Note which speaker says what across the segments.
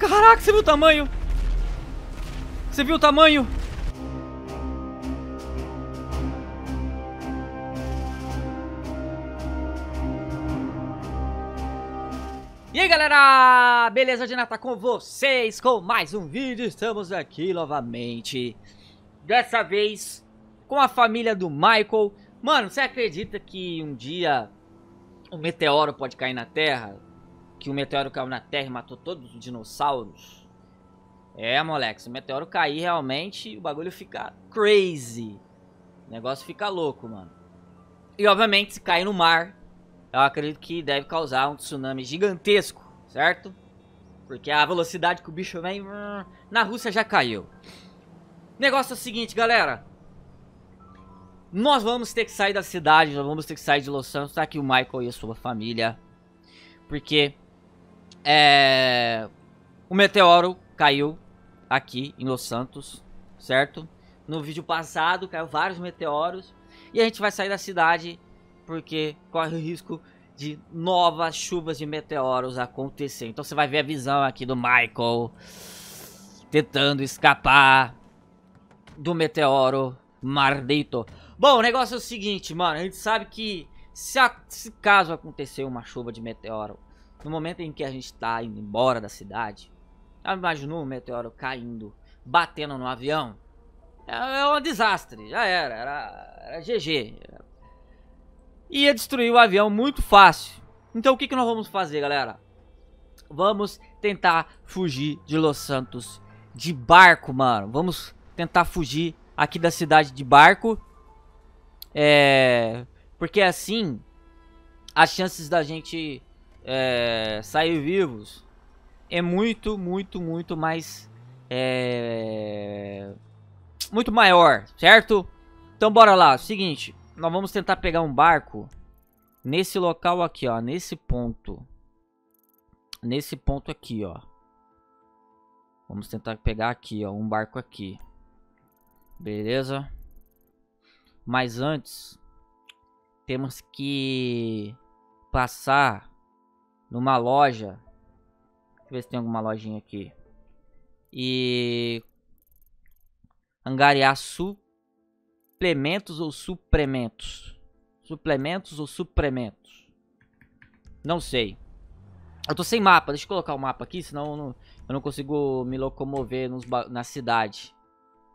Speaker 1: Caraca, você viu o tamanho? Você viu o tamanho? E aí galera, beleza de Nata com vocês com mais um vídeo, estamos aqui novamente Dessa vez com a família do Michael Mano, você acredita que um dia um meteoro pode cair na Terra? Que um meteoro caiu na Terra e matou todos os dinossauros? É, moleque, se o meteoro cair realmente, o bagulho fica crazy O negócio fica louco, mano E obviamente se cair no mar eu acredito que deve causar um tsunami gigantesco, certo? Porque a velocidade que o bicho vem na Rússia já caiu. Negócio é o seguinte, galera. Nós vamos ter que sair da cidade, nós vamos ter que sair de Los Santos. Tá aqui o Michael e a sua família. Porque é, o meteoro caiu aqui em Los Santos, certo? No vídeo passado caiu vários meteoros. E a gente vai sair da cidade porque corre o risco de novas chuvas de meteoros acontecer. Então você vai ver a visão aqui do Michael tentando escapar do meteoro maldito. Bom, o negócio é o seguinte, mano, a gente sabe que se, a, se caso acontecer uma chuva de meteoro, no momento em que a gente tá indo embora da cidade, já imaginou um meteoro caindo, batendo no avião? É, é um desastre, já era, era, era GG, ia destruir o avião muito fácil. Então o que, que nós vamos fazer, galera? Vamos tentar fugir de Los Santos de barco, mano. Vamos tentar fugir aqui da cidade de barco. É... Porque assim, as chances da gente é, sair vivos é muito, muito, muito mais... É... Muito maior, certo? Então bora lá, seguinte nós vamos tentar pegar um barco nesse local aqui, ó, nesse ponto. Nesse ponto aqui, ó. Vamos tentar pegar aqui, ó, um barco aqui. Beleza? Mas antes, temos que passar numa loja. Deixa eu ver se tem alguma lojinha aqui. E angariar su suplementos ou suplementos? Suplementos ou suplementos? Não sei. Eu tô sem mapa, deixa eu colocar o mapa aqui, senão eu não, eu não consigo me locomover nos, na cidade.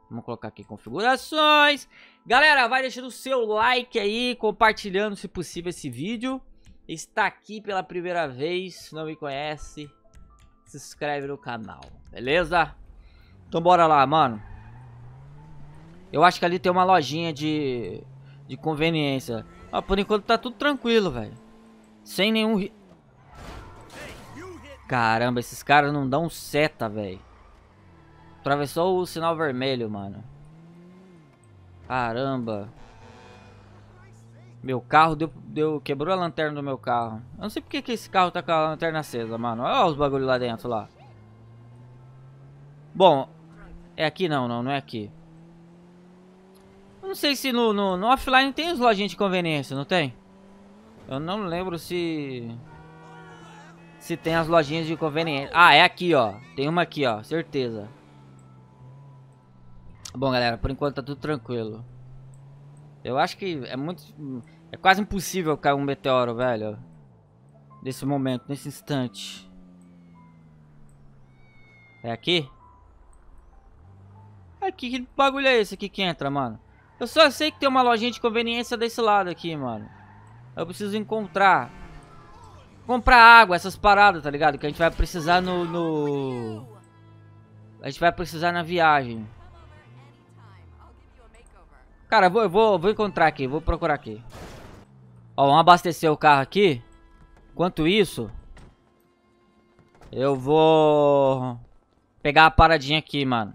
Speaker 1: Vamos colocar aqui configurações. Galera, vai deixando o seu like aí, compartilhando se possível esse vídeo. Está aqui pela primeira vez, não me conhece, se inscreve no canal, beleza? Então bora lá, mano. Eu acho que ali tem uma lojinha de, de conveniência. Ah, por enquanto tá tudo tranquilo, velho. Sem nenhum... Caramba, esses caras não dão seta, velho. Atravessou o sinal vermelho, mano. Caramba. Meu carro deu, deu, quebrou a lanterna do meu carro. Eu não sei porque que esse carro tá com a lanterna acesa, mano. Olha os bagulho lá dentro, lá. Bom, é aqui não, não, não é aqui. Eu não sei se no, no, no offline tem as lojinhas de conveniência, não tem? Eu não lembro se... Se tem as lojinhas de conveniência. Ah, é aqui, ó. Tem uma aqui, ó. Certeza. Bom, galera, por enquanto tá tudo tranquilo. Eu acho que é muito... É quase impossível cair um meteoro, velho. Nesse momento, nesse instante. É aqui? Aqui, que bagulho é esse aqui que entra, mano? Eu só sei que tem uma lojinha de conveniência desse lado aqui, mano. Eu preciso encontrar. Comprar água, essas paradas, tá ligado? Que a gente vai precisar no... no... A gente vai precisar na viagem. Cara, eu vou, eu vou, vou encontrar aqui, vou procurar aqui. Ó, vamos abastecer o carro aqui. Enquanto isso... Eu vou... Pegar a paradinha aqui, mano.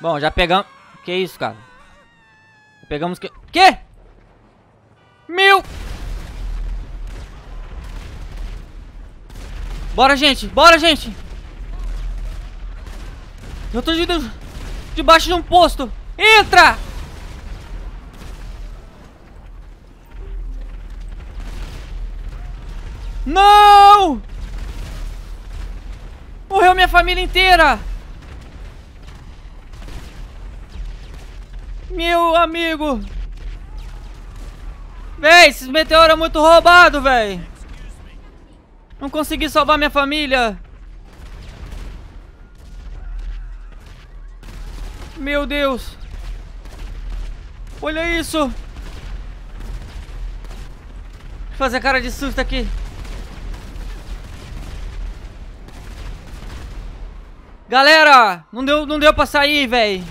Speaker 1: Bom, já pegamos... Que isso, cara? Pegamos que... Que? Mil! Bora, gente! Bora, gente! Eu tô de, debaixo de um posto! Entra! Não! Morreu minha família inteira! Meu amigo! Véi, esses meteoros é muito roubado, véi! Não consegui salvar minha família! Meu Deus! Olha isso! Vou fazer cara de susto aqui. Galera, não deu, não deu pra sair, velho.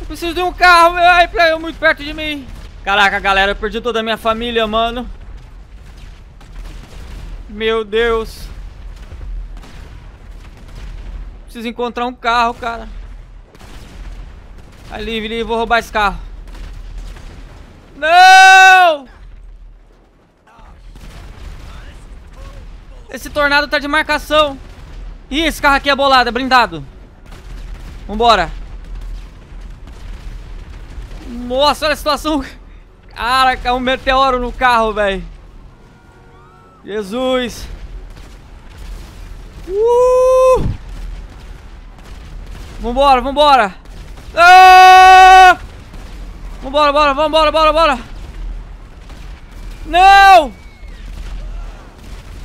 Speaker 1: Eu preciso de um carro, ai, é muito perto de mim. Caraca, galera, eu perdi toda a minha família, mano. Meu Deus. Preciso encontrar um carro, cara. Ali, livre, vou roubar esse carro. Não! Esse tornado tá de marcação. Ih, esse carro aqui é bolado, é blindado. Vambora. Nossa, olha a situação. Caraca, um meteoro no carro, velho. Jesus. Uh! Vambora, vambora. Ah! Vambora, bora, vambora, bora, bora. Não!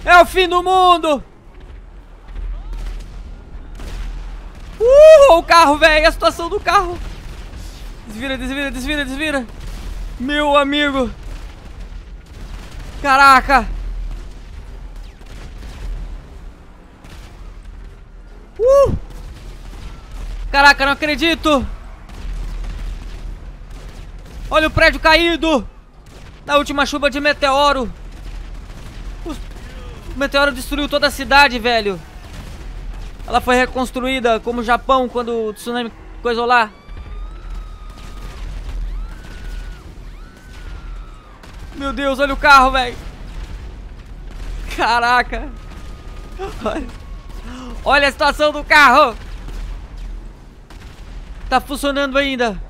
Speaker 1: É o fim do mundo! Uh, o carro, velho! A situação do carro! Desvira, desvira, desvira, desvira! Meu amigo! Caraca! Uh! Caraca, não acredito! Olha o prédio caído! Na última chuva de meteoro! O meteoro destruiu toda a cidade, velho. Ela foi reconstruída como o Japão quando o tsunami coisou lá. Meu Deus, olha o carro, velho. Caraca. Olha. olha a situação do carro. Tá funcionando ainda.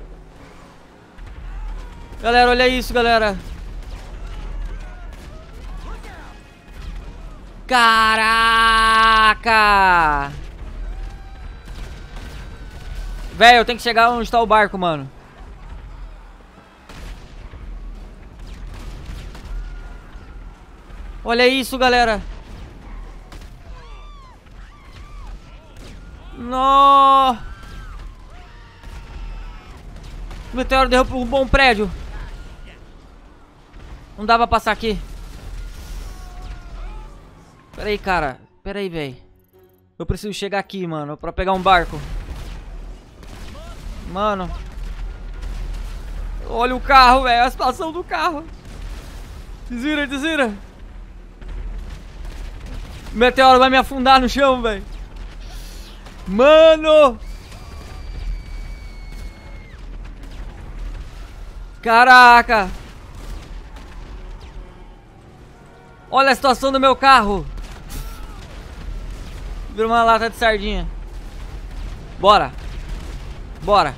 Speaker 1: Galera, olha isso, galera. Caraca! Velho, eu tenho que chegar onde está o barco, mano. Olha isso, galera. No! O meteoro derrubou um bom prédio. Não dá pra passar aqui. Pera aí, cara. Pera aí, velho. Eu preciso chegar aqui, mano, pra pegar um barco. Mano. Olha o carro, velho. A situação do carro. Desvira, desvira. O meteoro vai me afundar no chão, velho. Mano. Caraca. Olha a situação do meu carro. Vira uma lata de sardinha. Bora. Bora.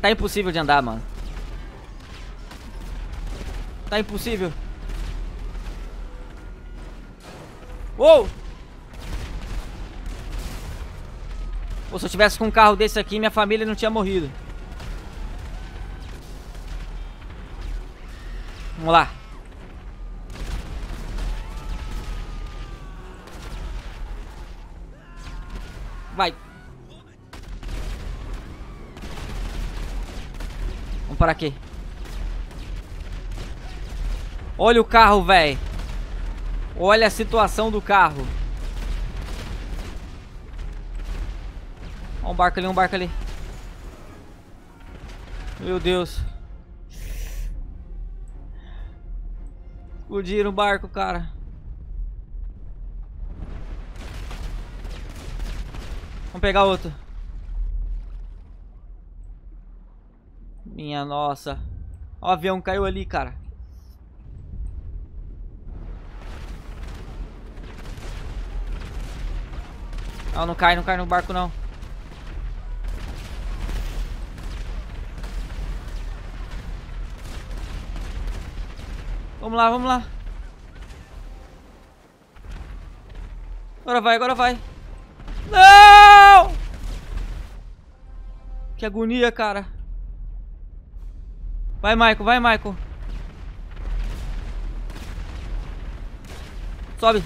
Speaker 1: Tá impossível de andar, mano. Tá impossível. Uou! Pô, se eu tivesse com um carro desse aqui, minha família não tinha morrido. Vamos lá. Vai. Vamos parar aqui. Olha o carro, velho. Olha a situação do carro. Olha um barco ali, um barco ali. Meu Deus. Explodiram o barco, cara. Vamos pegar outro. Minha nossa. o avião caiu ali, cara. Não, não cai, não cai no barco não. Vamos lá, vamos lá. Agora vai, agora vai. Não! Que agonia, cara. Vai, Michael, vai, Michael. Sobe.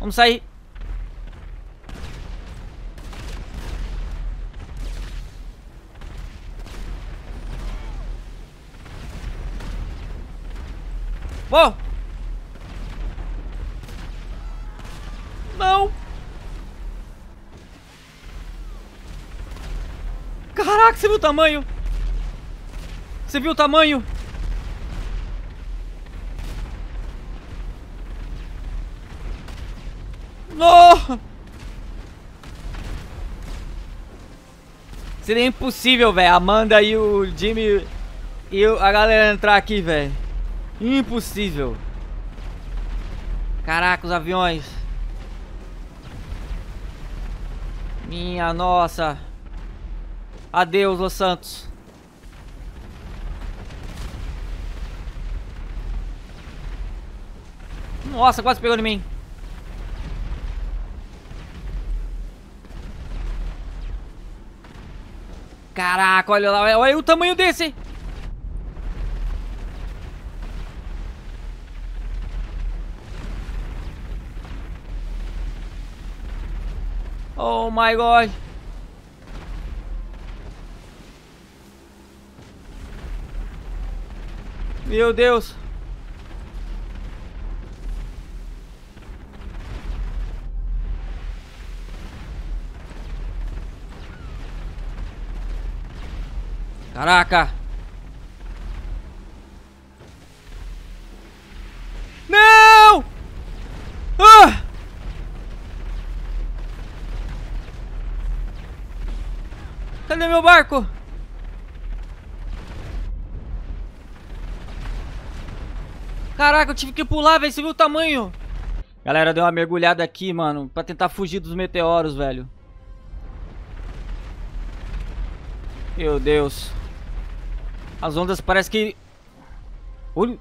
Speaker 1: Vamos sair. Pô! Caraca, você viu o tamanho? Você viu o tamanho? No! Seria impossível, velho. Amanda e o Jimmy e a galera entrar aqui, velho. Impossível. Caraca, os aviões. Minha nossa. Adeus, Los Santos. Nossa, quase pegou em mim. Caraca, olha lá, olha o tamanho desse. Oh my god. Meu Deus. Caraca! Não! Ah! Cadê meu barco? Caraca, eu tive que pular, velho. Você viu o tamanho? Galera, deu uma mergulhada aqui, mano. Pra tentar fugir dos meteoros, velho. Meu Deus. As ondas parece que... Olha...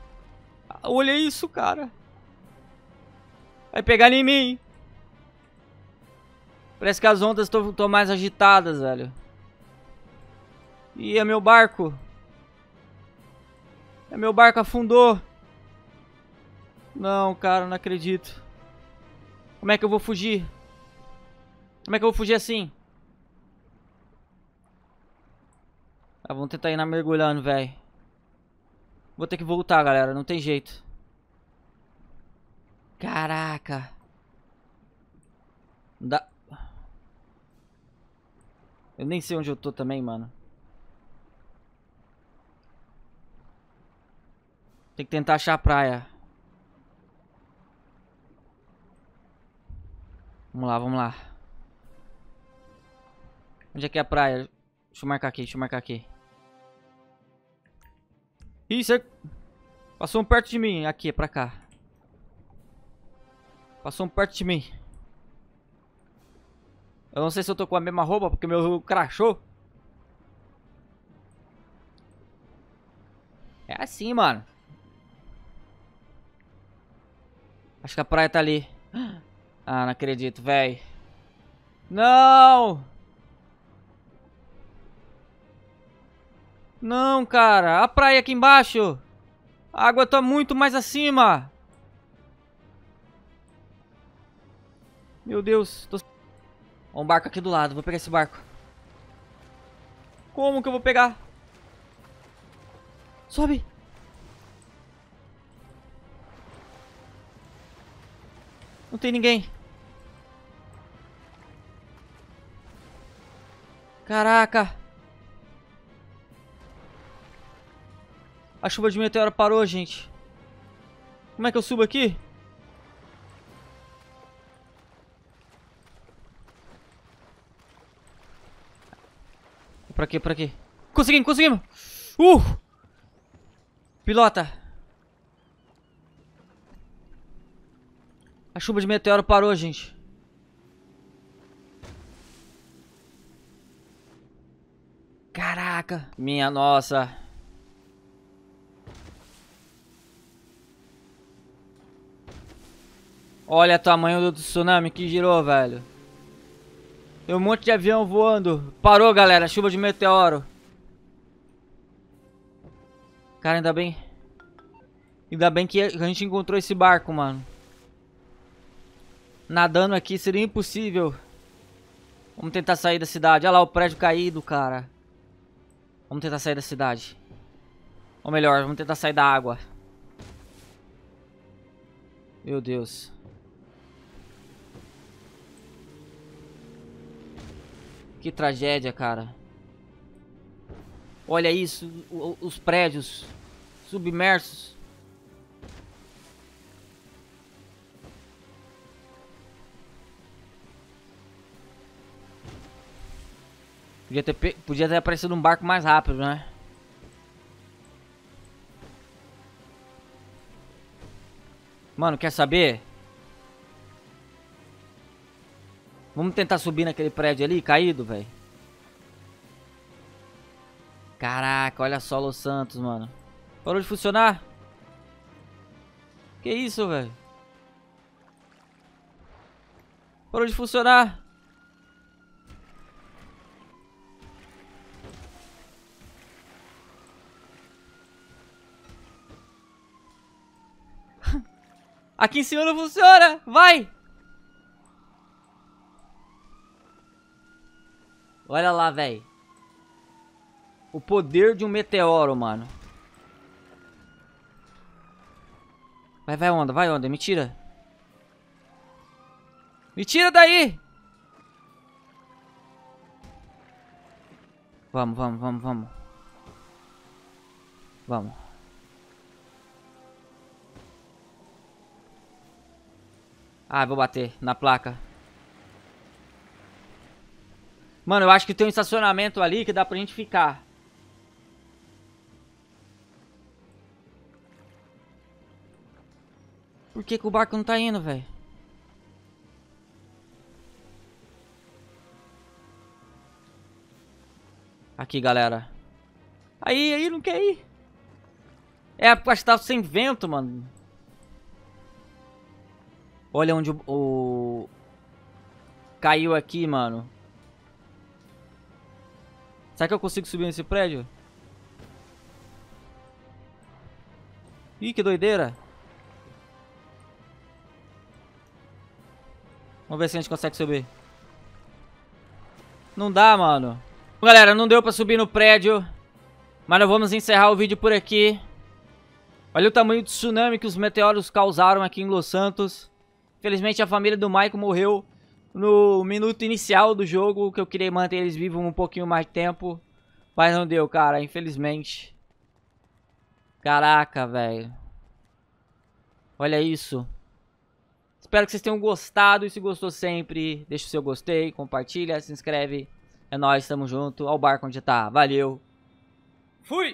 Speaker 1: Olha isso, cara. Vai pegar em mim. Parece que as ondas estão mais agitadas, velho. Ih, é meu barco. É meu barco afundou. Não, cara, não acredito. Como é que eu vou fugir? Como é que eu vou fugir assim? Ah, vamos tentar ir na mergulhando, velho. Vou ter que voltar, galera. Não tem jeito. Caraca. Não dá... Eu nem sei onde eu tô também, mano. Tem que tentar achar a praia. Vamos lá, vamos lá. Onde é que é a praia? Deixa eu marcar aqui, deixa eu marcar aqui. Ih, você... Passou um perto de mim. Aqui, é pra cá. Passou um perto de mim. Eu não sei se eu tô com a mesma roupa, porque meu crachou. É assim, mano. Acho que a praia tá ali. Ah, não acredito, velho. Não! Não, cara. A praia aqui embaixo. A água tá muito mais acima. Meu Deus. Tô... Ó, um barco aqui do lado. Vou pegar esse barco. Como que eu vou pegar? Sobe. Não tem ninguém. Caraca. A chuva de meteoro parou, gente. Como é que eu subo aqui? Pra quê? Pra quê? Conseguimos, conseguimos! Uh! Pilota! A chuva de meteoro parou, gente. Caraca, minha nossa. Olha o tamanho do tsunami que girou, velho. Tem um monte de avião voando. Parou, galera. Chuva de meteoro. Cara, ainda bem... Ainda bem que a gente encontrou esse barco, mano. Nadando aqui seria impossível. Vamos tentar sair da cidade. Olha lá o prédio caído, cara. Vamos tentar sair da cidade. Ou melhor, vamos tentar sair da água. Meu Deus. Que tragédia, cara. Olha isso, os prédios submersos. Podia ter, podia ter aparecido um barco mais rápido, né? Mano, quer saber? Vamos tentar subir naquele prédio ali, caído, velho. Caraca, olha só Los Santos, mano. Parou de funcionar? Que isso, velho? Parou de funcionar. Aqui em cima não funciona. Vai. Olha lá, velho. O poder de um meteoro, mano. Vai, vai, onda, vai, onda. Me tira. Me tira daí! Vamos, vamos, vamos, vamos. Vamos. Ah, vou bater na placa. Mano, eu acho que tem um estacionamento ali que dá pra gente ficar. Por que, que o barco não tá indo, velho? Aqui, galera. Aí, aí, não quer ir. É, acho que tava sem vento, mano. Olha onde o. Caiu aqui, mano. Será que eu consigo subir nesse prédio? Ih, que doideira. Vamos ver se a gente consegue subir. Não dá, mano. Galera, não deu pra subir no prédio. Mas nós vamos encerrar o vídeo por aqui. Olha o tamanho do tsunami que os meteoros causaram aqui em Los Santos. Infelizmente a família do Michael morreu no minuto inicial do jogo, que eu queria manter eles vivos um pouquinho mais de tempo. Mas não deu, cara, infelizmente. Caraca, velho. Olha isso. Espero que vocês tenham gostado. E se gostou sempre, deixa o seu gostei, compartilha, se inscreve. É nóis, tamo junto. Ao barco onde tá. Valeu. Fui!